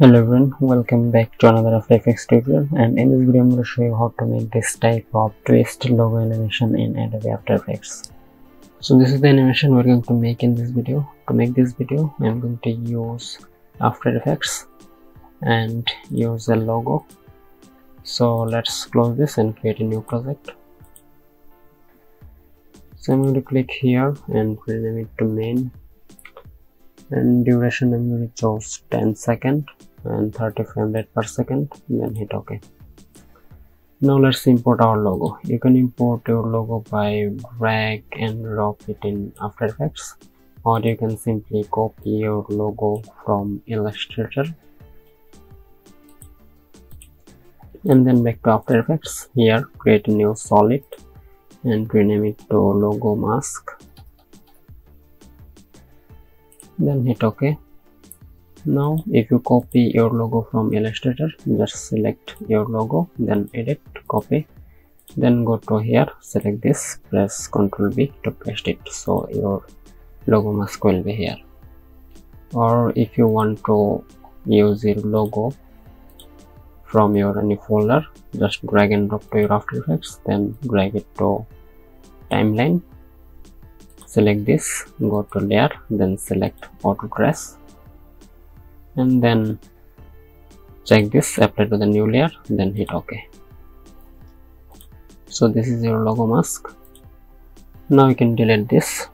Hello everyone, welcome back to another After Effects tutorial and in this video I'm going to show you how to make this type of twist logo animation in Adobe After Effects. So this is the animation we're going to make in this video. To make this video I'm going to use After Effects and use a logo. So let's close this and create a new project. So I'm going to click here and rename it to main and duration I'm going to choose 10 second and 30 frame rate per second then hit ok. Now let's import our logo. You can import your logo by drag and drop it in after effects or you can simply copy your logo from illustrator. And then back to after effects. Here create a new solid and rename it to logo mask. Then hit ok now if you copy your logo from illustrator just select your logo then edit copy then go to here select this press ctrl v to paste it. So your logo mask will be here. Or if you want to use your logo from your any folder just drag and drop to your after effects then drag it to timeline. Select this go to layer then select auto trace and then check this apply to the new layer then hit ok. So this is your logo mask. Now you can delete this.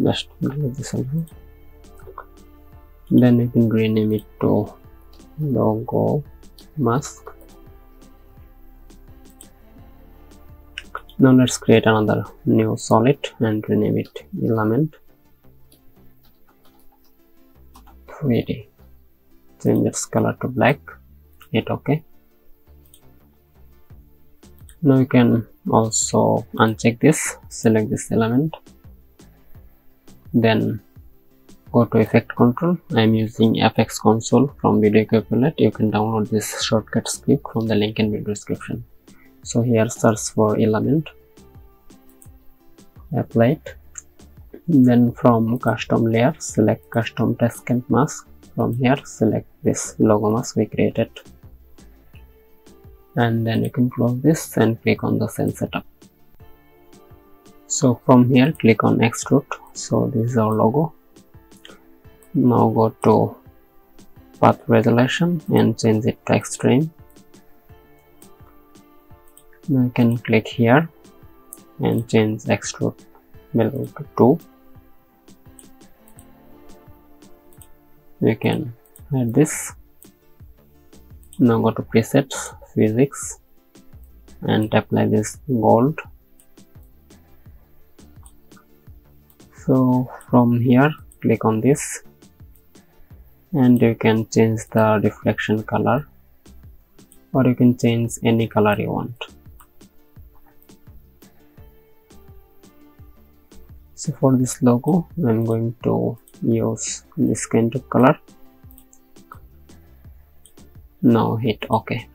Just delete this also then you can rename it to logo mask. Now let's create another new solid and rename it element 3d change its color to black. Hit ok. Now you can also uncheck this. Select this element. Then go to effect control. I am using fx console from Video Copilot you can download this shortcut script from the link in video description. So here search for element. Apply it. Then from custom layer select custom Text and mask from here select this logo mask we created. And then you can close this and click on the scene setup. So from here click on extrude so this is our logo. Now go to path resolution and change it to extreme. Now you can click here and change extrude below to 2 we can add this. Now go to presets physics and apply this gold. So from here click on this and you can change the reflection color or you can change any color you want. So for this logo i'm going to use this kind of color. Now hit ok.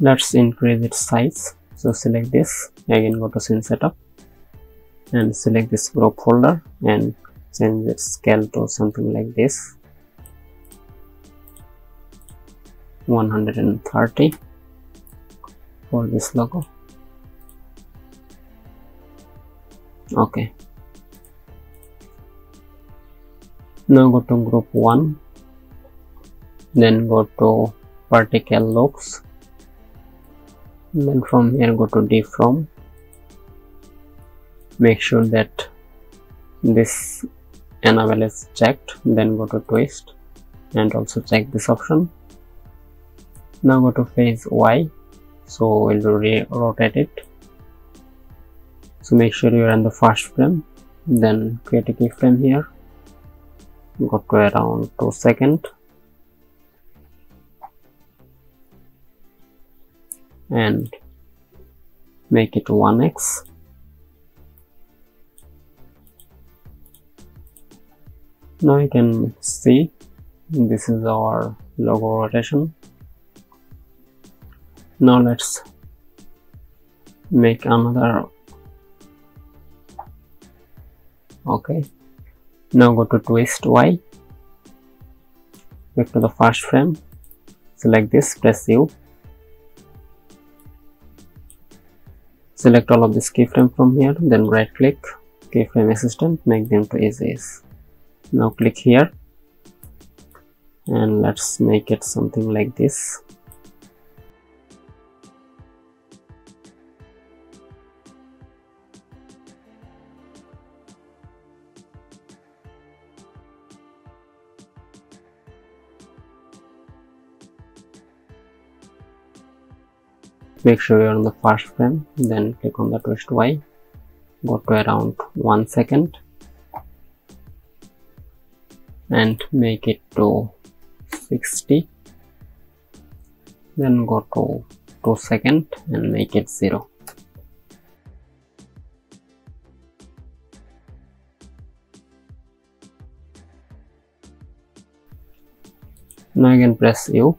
Let's increase its size. So select this. Again go to scene setup and select this group folder and change the scale to something like this. 130 for this logo. Okay now go to group 1 then go to Particle Look. Then from here go to deform. Make sure that this enable is checked then go to twist and also check this option. Now go to phase y. So we'll rotate it. So make sure you're in the first frame then create a keyframe here go to around 2 second. And make it 1x now you can see this is our logo rotation. Now let's make another. Okay now go to twist y. Back to the first frame. Select this press u. Select all of this keyframe from here then right click keyframe assistant make them to as now click here. And let's make it something like this make sure you're on the first frame then click on the twist y. Go to around one second. And make it to 60 then go to 2 second and make it 0 now again press U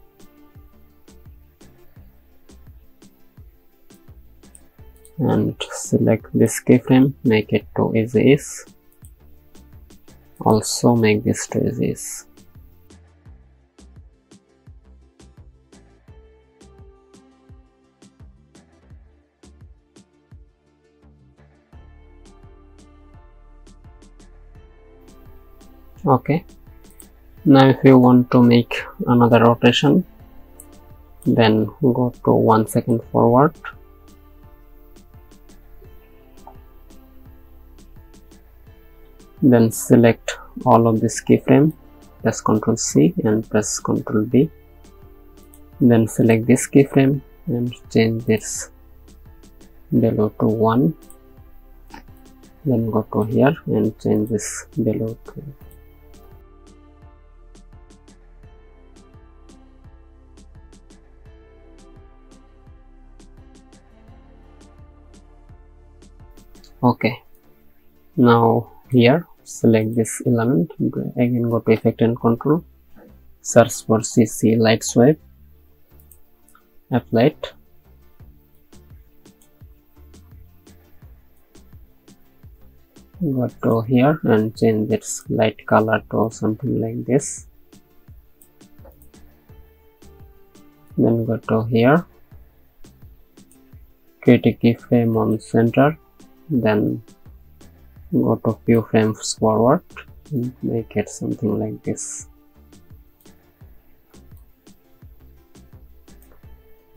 and select this keyframe make it to as is. Also make this to as is. Okay. Now if you want to make another rotation then go to one second forward then select all of this keyframe press ctrl c and press ctrl v then select this keyframe and change this. Below to 1 then go to here and change this below to okay. Now here select this element. Again go to effect and control. Search for cc light sweep. Apply it. Go to here and change its light color to something like this. Then go to here. Create a keyframe on center. Then go to few frames forward make it something like this.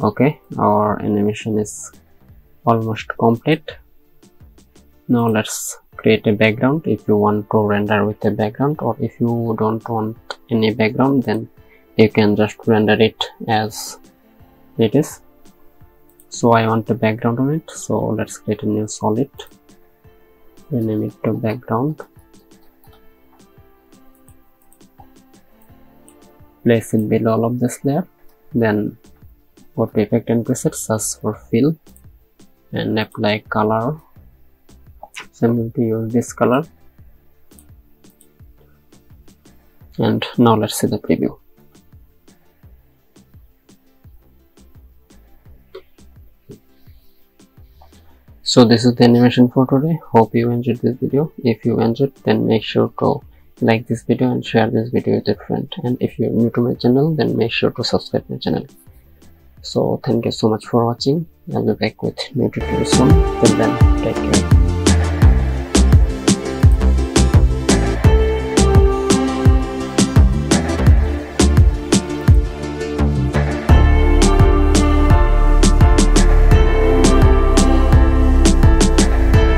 Okay our animation is almost complete. Now let's create a background. If you want to render with a background or if you don't want any background then you can just render it as it is. So i want a background on it. So let's create a new solid rename it to background place it below all of this layer then go to effect and preset search for fill and apply color. So to use this color. And now let's see the preview so this is the animation for today. Hope you enjoyed this video. If you enjoyed then make sure to like this video and share this video with your friend. And if you're new to my channel then make sure to subscribe my channel. So thank you so much for watching. I'll be back with new tutorials soon. Till then take care